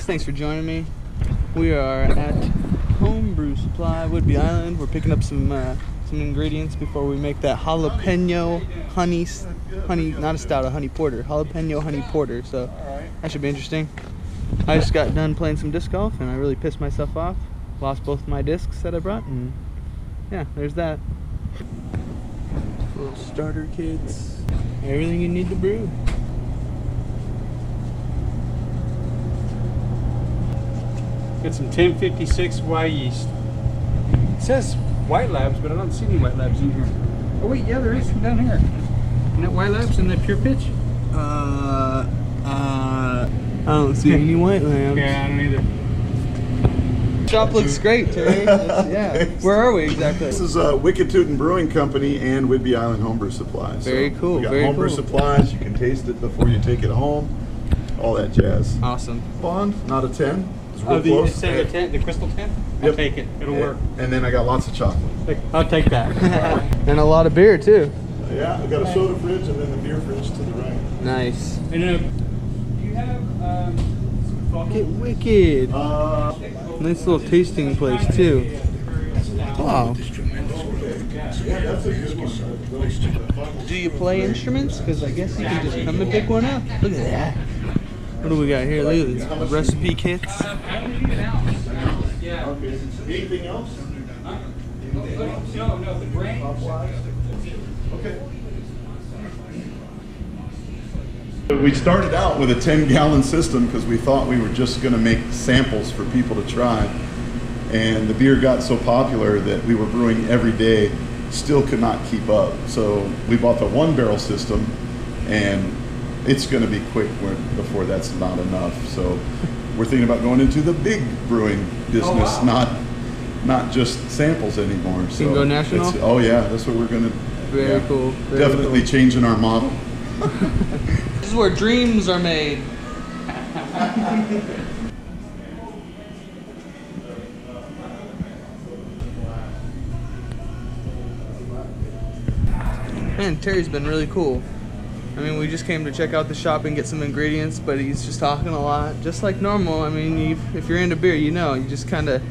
Guys, thanks for joining me. We are at Homebrew Supply, Whidbey Island. We're picking up some uh, some ingredients before we make that jalapeno honey, honey, not a stout, a honey porter, jalapeno honey porter. So that should be interesting. I just got done playing some disc golf and I really pissed myself off. Lost both my discs that I brought, and yeah, there's that. Little starter kits, everything you need to brew. Got some 1056 Y yeast. It says White Labs, but I don't see any White Labs in here. Oh wait, yeah, there is some down here. Isn't that White Labs in the Pure Pitch? Uh, uh, I don't see any white labs. Yeah, I don't either. Shop looks great, Terry. Yeah. Where are we exactly? This is uh, Wicked Tootin' Brewing Company and Whidbey Island Homebrew Supplies. Very cool, We got very homebrew cool. supplies. You can taste it before you take it home. All that jazz. Awesome. Bond, not a 10. It's real Oh, the close. Sega tent, the crystal tent? I'll Yep. take it. It'll work. And then I got lots of chocolate. I'll take that. and a lot of beer too. Yeah, I've got a soda fridge and then the beer fridge to the right. Nice. and uh, do you have um, some Get wicked. Uh, Nice little tasting place too. Wow. Do you play instruments? Because I guess you can just come and pick one up. Look at that. What do we got here? Look at recipe kits. Okay. We started out with a 10 gallon system because we thought we were just going to make samples for people to try. And the beer got so popular that we were brewing every day, still could not keep up. So we bought the one barrel system and it's going to be quick before that's not enough. So we're thinking about going into the big brewing business, oh, wow. not not just samples anymore. So can go national? it's- Oh yeah, that's what we're going to. Very cool, very Definitely changing our model. This is where dreams are made. Man, Terry's been really cool. I mean, we just came to check out the shop and get some ingredients, but he's just talking a lot, just like normal. I mean, if you're into beer, you know, you just kind of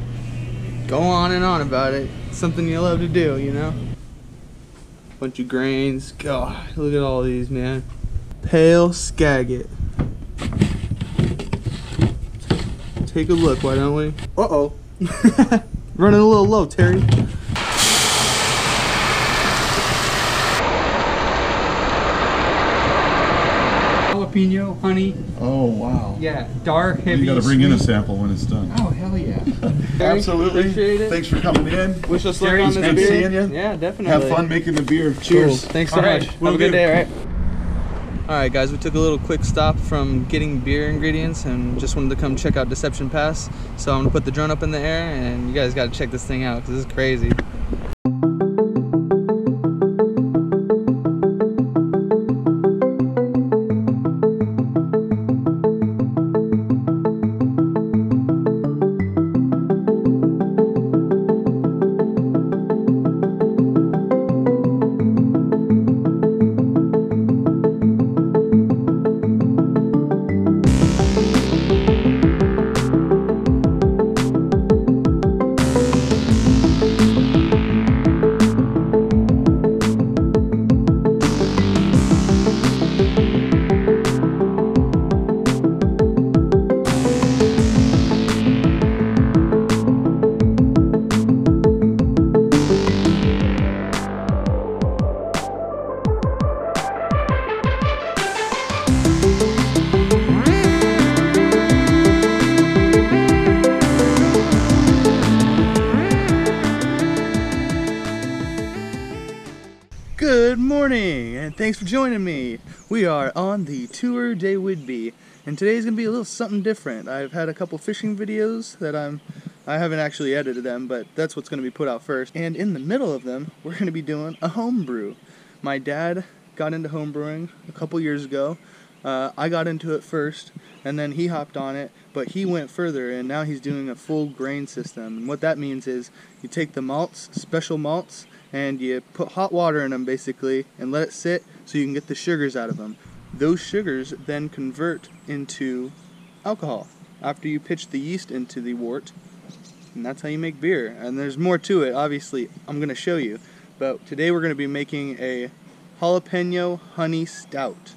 go on and on about it. It's something you love to do, you know? Bunch of grains. God, look at all these, man. Pale Skagit. Take a look, why don't we? Uh oh. Running a little low, Terry. Jalapeno, honey. Oh wow. Yeah, dark, heavy. You got to bring in a sample when it's done. Oh, hell yeah. Terry, Absolutely. Appreciate it. Thanks for coming in. Wish us luck on this good beer. seeing ya. Yeah, definitely. Have fun making the beer. Cool. Cheers. Thanks so All right, much. will Have a good do. day, all right? All right, guys, we took a little quick stop from getting beer ingredients and just wanted to come check out Deception Pass. So I'm gonna put the drone up in the air and you guys gotta check this thing out because this is crazy. For joining me. We are on the Tour de Whidbey, and today's gonna be a little something different. I've had a couple fishing videos that I'm, I haven't actually edited them, but that's what's gonna be put out first. And in the middle of them, we're gonna be doing a home brew. My dad got into home brewing a couple years ago. Uh, I got into it first, and then he hopped on it, but he went further, and now he's doing a full grain system. And what that means is you take the malts, special malts, and you put hot water in them basically and let it sit so you can get the sugars out of them. Those sugars then convert into alcohol. after you pitch the yeast into the wort. And that's how you make beer. And there's more to it, obviously, I'm going to show you. But today we're going to be making a jalapeno honey stout.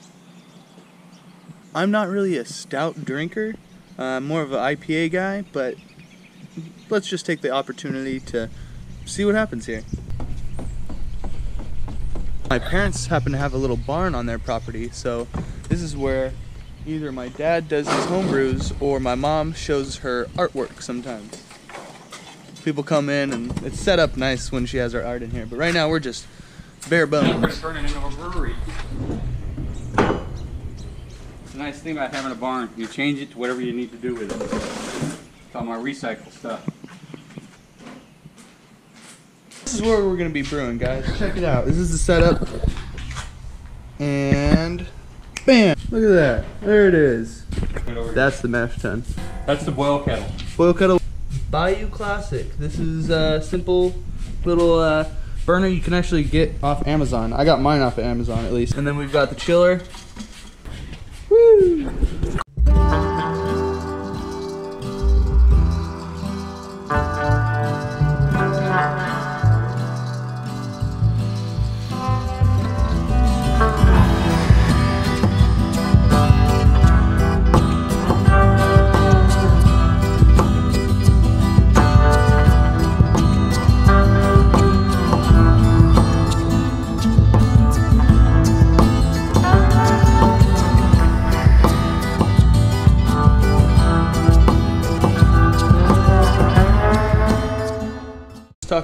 I'm not really a stout drinker, uh, more of an IPA guy, but let's just take the opportunity to see what happens here. My parents happen to have a little barn on their property, so this is where either my dad does his home brews or my mom shows her artwork sometimes. People come in and it's set up nice when she has her art in here, but right now we're just bare bones. Turn it into a brewery. It's The nice thing about having a barn, you change it to whatever you need to do with it. It's all my recycle stuff. This is where we're gonna be brewing, guys. Check it out. This is the setup. And bam! Look at that. There it is. Right over here. That's the mash tun. That's the boil kettle. Boil kettle. Bayou Classic. This is a simple little uh, burner you can actually get off Amazon. I got mine off of Amazon at least. And then we've got the chiller.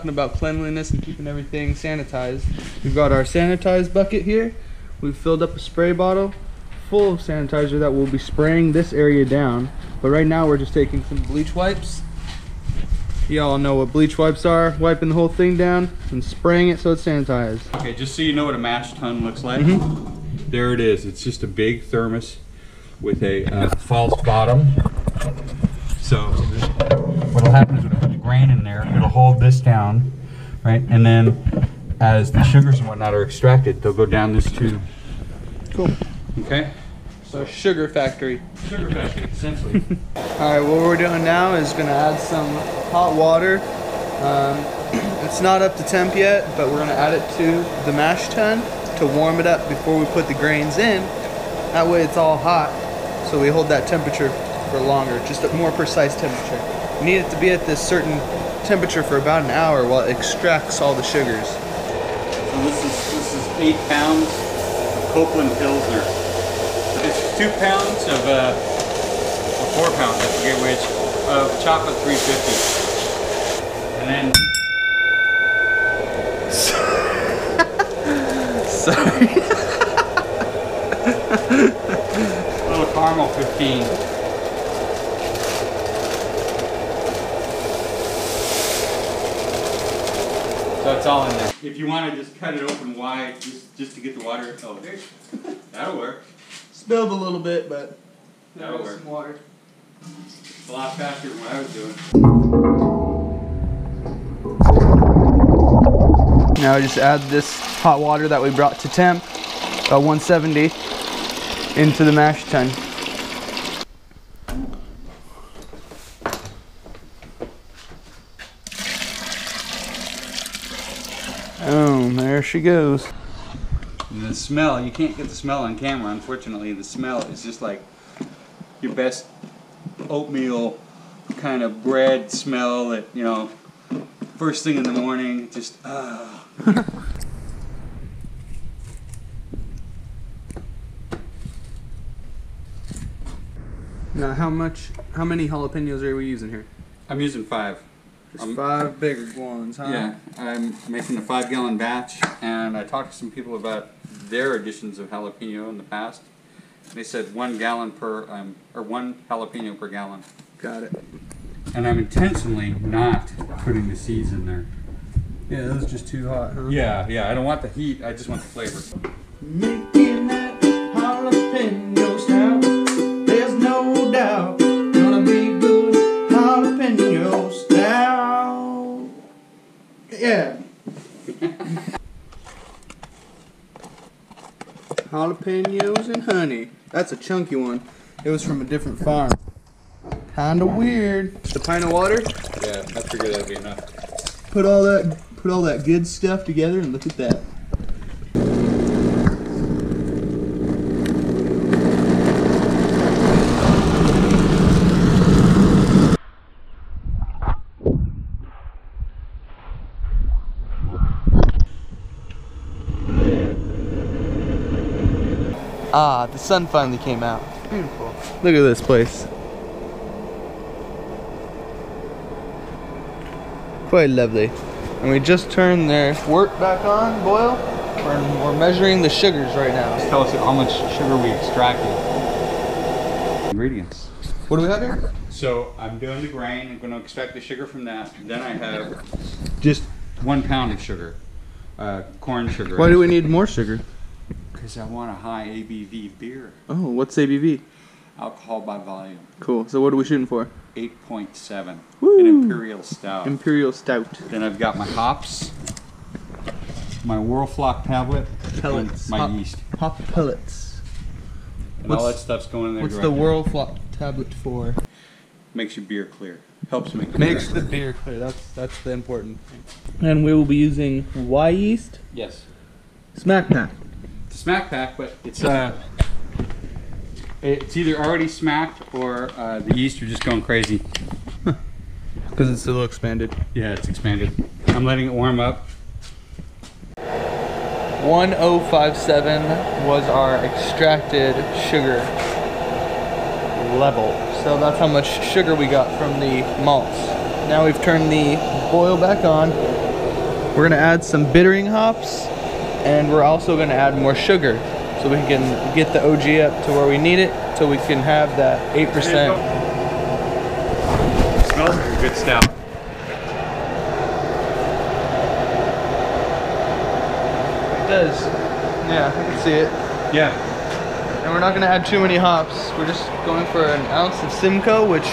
Talking about cleanliness and keeping everything sanitized. We've got our sanitized bucket here. We've filled up a spray bottle full of sanitizer that we'll be spraying this area down. But right now we're just taking some bleach wipes. Y'all know what bleach wipes are. Wiping the whole thing down and spraying it so it's sanitized. Okay, just so you know what a mash tun looks like. Mhm. There it is. It's just a big thermos with a uh, false bottom. So what'll happen is when I put the grain in there, it'll hold this down, right? And then as the sugars and whatnot are extracted, they'll go down this tube. Cool. Okay? So sugar factory. Sugar factory, essentially. Alright, what we're doing now is gonna add some hot water. Um, it's not up to temp yet, but we're gonna add it to the mash tun to warm it up before we put the grains in. That way it's all hot, so we hold that temperature for longer, just a more precise temperature. Need it to be at this certain temperature for about an hour while it extracts all the sugars. So this is this is eight pounds of Copeland Pilsner. It's two pounds of uh, or four pounds, I forget which, of chocolate 350. And then Sorry. a little caramel 15. So it's all in there. If you want to just cut it open wide, just just to get the water. Oh, there. That'll work. Spilled a little bit, but That'll work. some water. It's a lot faster than what I was doing. Now I just add this hot water that we brought to temp, uh, 170, into the mash tun. Oh, there she goes. And the smell, you can't get the smell on camera, unfortunately. The smell is just like your best oatmeal kind of bread smell that, you know, first thing in the morning, just, ah. Now, how much, how many jalapenos are we using here? I'm using five. Just Um, five bigger ones, huh? Yeah, I'm making a five gallon batch, and I talked to some people about their additions of jalapeno in the past. They said one gallon per, um, or one jalapeno per gallon. Got it. And I'm intentionally not putting the seeds in there. Yeah, that was just too hot, huh? Yeah, yeah, I don't want the heat, I just want the flavor. Honey. That's a chunky one. It was from a different farm. Kinda weird. The a pint of water. Yeah, I figured that'd be enough. Put all that put all that good stuff together and look at that. Ah, the sun finally came out. Beautiful. Look at this place. Quite lovely. And we just turned their work back on, boil. We're, we're measuring the sugars right now. Just Tell us how much sugar we extracted. Ingredients. What do we have here? So I'm doing the grain. I'm going to extract the sugar from that. Then I have just one pound of sugar, uh, corn sugar. Why do we need more sugar? Because I want a high ABV beer, Oh, what's ABV? alcohol by volume, Cool. So what are we shooting for? 8.7, Woo! an imperial stout. Imperial Stout. then I've got my hops, my Whirlfloc tablet, Pellets. my Hop- yeast, Hop pellets. and all that stuff's going in there. What's the directly. Whirlfloc tablet for? Makes your beer clear. Helps make the Makes beer. the beer clear. That's that's the important thing. And we will be using Wyeast yes. smack pack. Smack pack, but it's uh, it's either already smacked or uh, the yeast are just going crazy. Because it's a little expanded. Yeah, it's expanded. I'm letting it warm up. 1057 was our extracted sugar level. So that's how much sugar we got from the malts. Now we've turned the boil back on. We're gonna add some bittering hops and we're also gonna add more sugar so we can get the OG up to where we need it so we can have that 8%. smells like a good stout. It does. Yeah, I can see it. Yeah. And we're not gonna add too many hops. We're just going for an ounce of Simcoe, which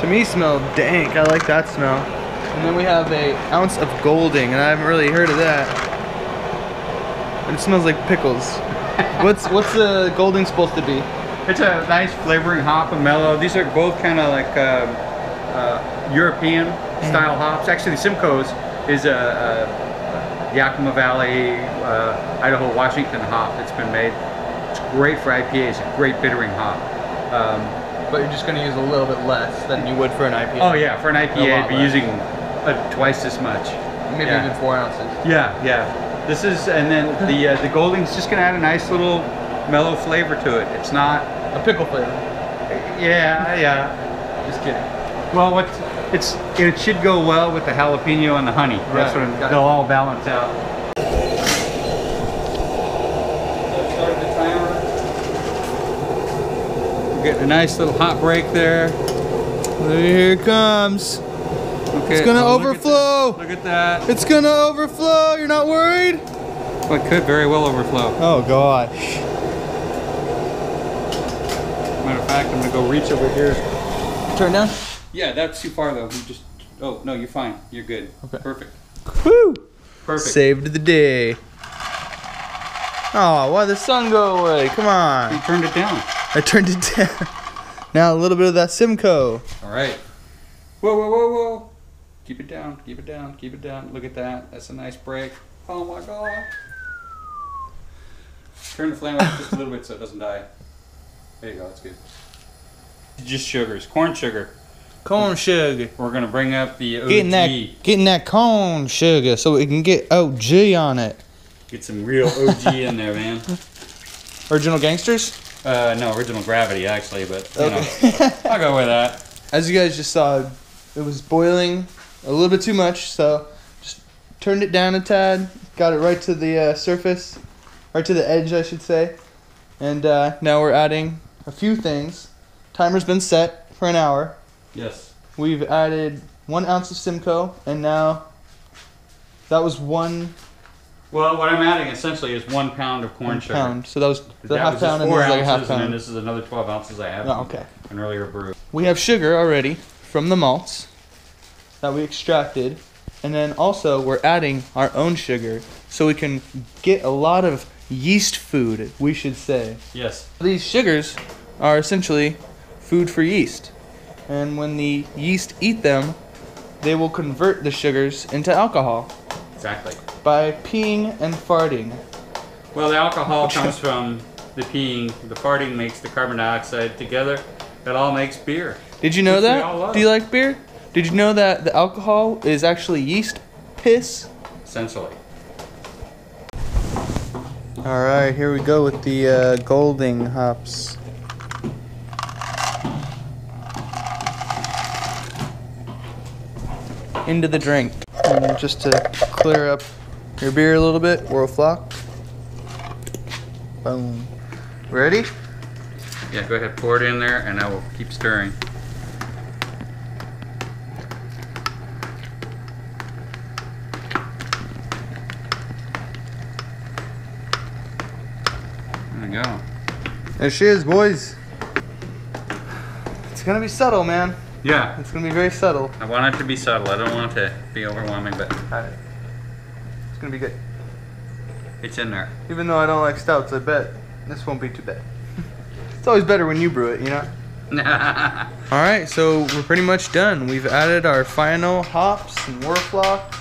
to me smelled dank. I like that smell. And then we have a ounce of Golding, and I haven't really heard of that. But it smells like pickles. what's what's the Golding supposed to be? It's a nice flavoring hop and mellow. These are both kind of like uh, uh, European style hops. Actually, the Simcoe's is a, a Yakima Valley, uh, Idaho, Washington hop that's been made. It's great for IPAs. A great bittering hop. Um, But you're just gonna use a little bit less than you would for an IPA. oh yeah, for an IPA, IPA, lot be less. using uh, twice as much. Maybe yeah. even four ounces. Yeah, yeah. This is, and then the uh, the Golding's just gonna add a nice little mellow flavor to it. It's not. A pickle flavor. Yeah, yeah. Just kidding. Well, what it's it should go well with the jalapeno and the honey. That's Right, what got it. they'll all balance out. Started the timer. We're getting a nice little hot break there. Here it comes. Okay. It's gonna oh, look at overflow. Look at that. It's gonna overflow. You're not worried? Well, it could very well overflow. Oh gosh. Matter of fact, I'm gonna go reach over here. Turn down. Yeah, that's too far though. You just. Oh no, you're fine. You're good. Okay. Perfect. Woo! Perfect. Saved the day. Oh, why the sun go away? Come on. You turned it down. I turned it down. Now a little bit of that Simcoe. All right. Whoa, whoa, whoa, whoa. Keep it down. Keep it down. Keep it down. Look at that. That's a nice break. Oh my god. Turn the flame up just a little bit so it doesn't die. There you go. That's good. Just sugars. Corn sugar. Corn sugar. We're gonna bring up the OG. Getting that getting that corn sugar so we can get OG on it. Get some real OG in there, man. Original gangsters? Uh, no, original gravity actually, but you Okay. know, I'll go with that. As you guys just saw, it was boiling a little bit too much, so just turned it down a tad, got it right to the uh, surface, right to the edge, I should say. And uh, now we're adding a few things. Timer's been set for an hour. Yes. We've added one ounce of Simcoe, and now that was one Well, what I'm adding essentially is one pound of corn sugar. pound. So that was the that half was pound and this is like a half and then this is another 12 ounces I have. Oh, okay. An earlier brew. We have sugar already from the malts that we extracted, and then also we're adding our own sugar so we can get a lot of yeast food, we should say. Yes. These sugars are essentially food for yeast. And when the yeast eat them, they will convert the sugars into alcohol Exactly. by peeing and farting. Well, the alcohol comes from the peeing. The farting makes the carbon dioxide together. It all makes beer. Did you know Which we all that? Do you like beer? Did you know that the alcohol is actually yeast piss? Essentially. All right, here we go with the uh, Golding hops. Into the drink. And just to clear up your beer a little bit, Whirlfloc. Boom. Ready? Yeah, go ahead, pour it in there, and I will keep stirring. There we go. There she is, boys. It's gonna be subtle, man. Yeah, It's gonna be very subtle. I want it to be subtle. I don't want it to be overwhelming, but Alright. It's gonna be good. it's in there. Even though I don't like stouts, I bet this won't be too bad. it's always better when you brew it, you know? Alright, so we're pretty much done. We've added our final hops and Whirlfloc.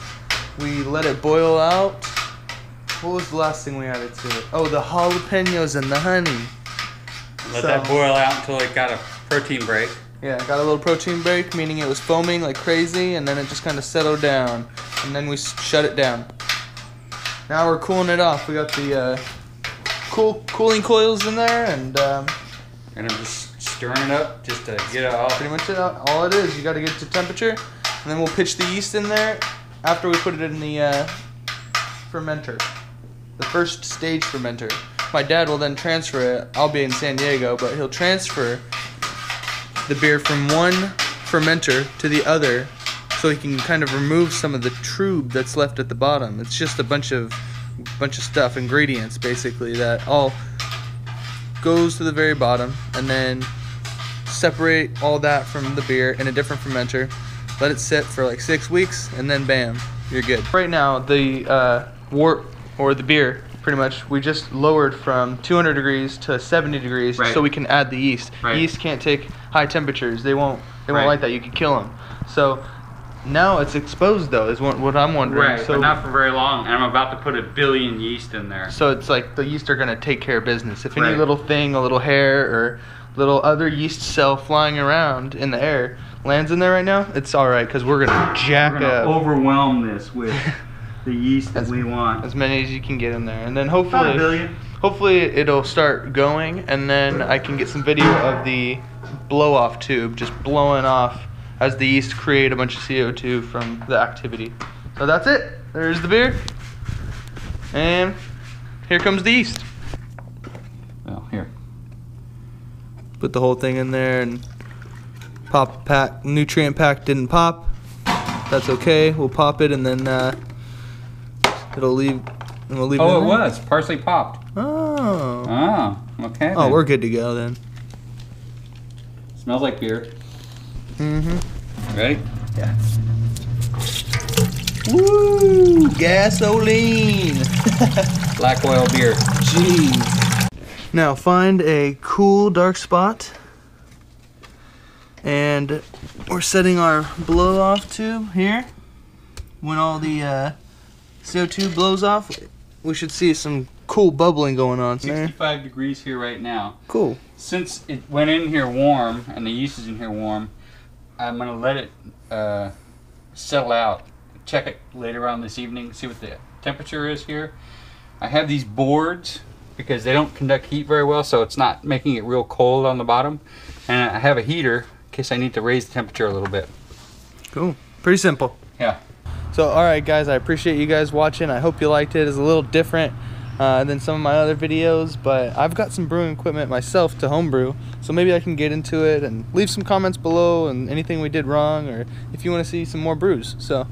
We let it boil out. What was the last thing we added to it? Oh, the jalapenos and the honey. Let So- that boil out until it got a protein break. Yeah, got a little protein break, meaning it was foaming like crazy, and then it just kind of settled down, and then we shut it down. Now we're cooling it off. We got the uh, cool cooling coils in there, and um, And I'm just stirring it up just to get it all. pretty much it, all it is. You got to get it to temperature, and then we'll pitch the yeast in there after we put it in the uh, fermenter, the first stage fermenter. My dad will then transfer it. I'll be in San Diego, but he'll transfer the beer from one fermenter to the other, so he can kind of remove some of the trub that's left at the bottom. It's just a bunch of bunch of stuff, ingredients basically that all goes to the very bottom, and then separate all that from the beer in a different fermenter. Let it sit for like six weeks, and then bam, you're good. Right now, the uh, wort or the beer, pretty much, we just lowered from 200 degrees to 70 degrees, Right. so we can add the yeast. Right. Yeast can't take high temperatures; they won't. They won't Right. like that. You could kill them. So now it's exposed, though, is what, what I'm wondering. Right, so, but not for very long. And I'm about to put a billion yeast in there. so it's like the yeast are gonna take care of business. If any Right. little thing, a little hair or little other yeast cell flying around in the air lands in there right now, it's all right because we're gonna jack We're gonna up overwhelm this with the yeast that As- we want. as many as you can get in there, and then About a hopefully, billion. hopefully it'll start going, and then I can get some video of the blow off tube just blowing off as the yeast create a bunch of CO2 from the activity. So that's it. There's the beer, and here comes the yeast. Well, here. put the whole thing in there and pop pack nutrient pack didn't pop that's okay we'll pop it and then uh, it'll leave we'll leave Oh, in it was. Parsley popped. oh Oh, okay. oh then. we're good to go then Smells like beer. mm-hmm Ready? yeah Woo! Gasoline! Black oil beer. Jeez. Now find a cool dark spot. And we're setting our blow off tube here. When all the uh, CO2 blows off, we should see some cool bubbling going on there. 65 degrees here right now. Cool. Since it went in here warm and the yeast is in here warm, I'm gonna let it uh, settle out. Check it later on this evening. See what the temperature is here. I have these boards because they don't conduct heat very well, so it's not making it real cold on the bottom. And I have a heater in case I need to raise the temperature a little bit. Cool. Pretty simple. Yeah. So, all right, guys, I appreciate you guys watching. I hope you liked it. It's a little different uh, than some of my other videos, but I've got some brewing equipment myself to homebrew, so maybe I can get into it and leave some comments below and anything we did wrong, or if you want to see some more brews. So,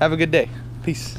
have a good day. Peace.